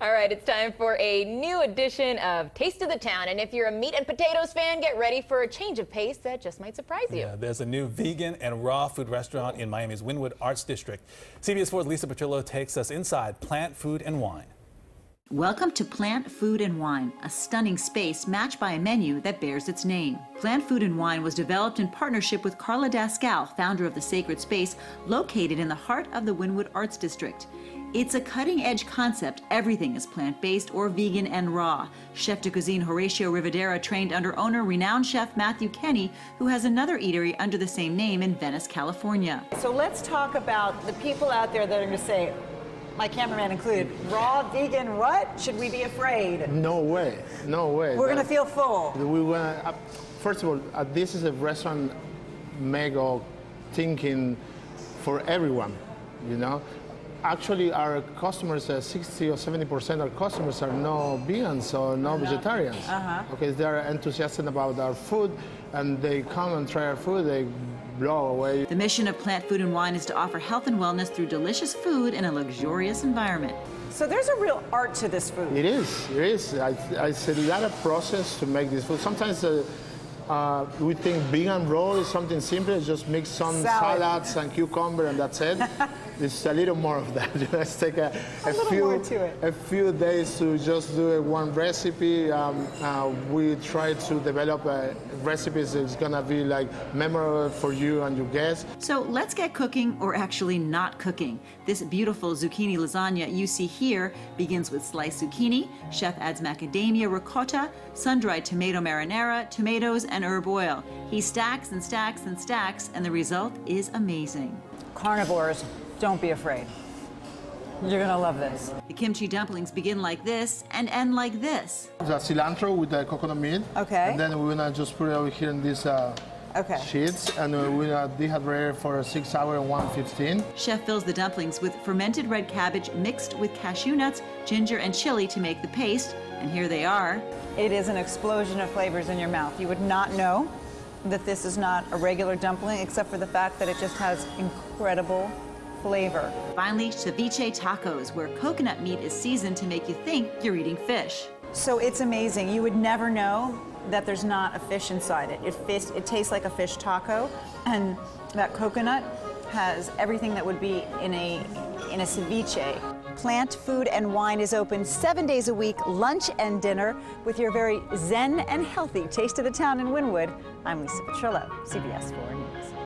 All right, it's time for a new edition of Taste of the Town. And if you're a meat and potatoes fan, get ready for a change of pace that just might surprise you. Yeah, there's a new vegan and raw food restaurant in Miami's Wynwood Arts District. CBS 4's Lisa Petrillo takes us inside Plant Food and Wine. Welcome to Plant Food and Wine, a stunning space matched by a menu that bears its name. Plant Food and Wine was developed in partnership with Karla Dascal, founder of the Sacred Space, located in the heart of the Wynwood Arts District. It's a cutting edge concept. Everything is plant based or vegan and raw. Chef de cuisine Horatio Rivadera trained under owner renowned chef Matthew Kenney, who has another eatery under the same name in Venice, California. So let's talk about the people out there that are going to say, my cameraman included, raw, vegan, what? Should we be afraid? No way, no way. We're going to feel full. We want uh, first of all, uh, this is a restaurant mega thinking for everyone, you know actually our customers, uh, 60 or 70 percent of our customers are no vegans or no vegetarians. Uh-huh. Okay, they're enthusiastic about our food, and they come and try our food. They blow away. The mission of Plant Food and Wine is to offer health and wellness through delicious food in a luxurious environment. So there's a real art to this food. It is. It is. I, I, it's a lot of process to make this food. Sometimes. Uh, uh, we think vegan roll is something simple. Just mix some Salad. salads and cucumber, and that's it. it's a little more of that. Let's take a, a, a few a few days to just do one recipe. Um, uh, we try to develop a recipes that's gonna be like memorable for you and your guests. So let's get cooking, or actually not cooking. This beautiful zucchini lasagna you see here begins with sliced zucchini. Chef adds macadamia ricotta, sun-dried tomato marinara, tomatoes, and herb oil. He stacks and stacks and stacks, and the result is amazing. Carnivores don't be afraid. You're gonna love this. The kimchi dumplings begin like this and end like this. The cilantro with the coconut meat. Okay. And then we're gonna just put it over here in this uh, okay. sheets, and we're gonna dehydrate for six hours and 115. Chef fills the dumplings with fermented red cabbage mixed with cashew nuts, ginger, and chili to make the paste. And here they are. It is an explosion of flavors in your mouth. You would not know that this is not a regular dumpling, except for the fact that it just has incredible flavor. Finally, ceviche tacos, where coconut meat is seasoned to make you think you're eating fish. So it's amazing. You would never know that there's not a fish inside it. It, it tastes like a fish taco, and that coconut has everything that would be in a, in a ceviche. Plant Food and Wine is open seven days a week, lunch and dinner, with your very zen and healthy taste of the town in Wynwood. I'm Lisa Petrillo, CBS 4.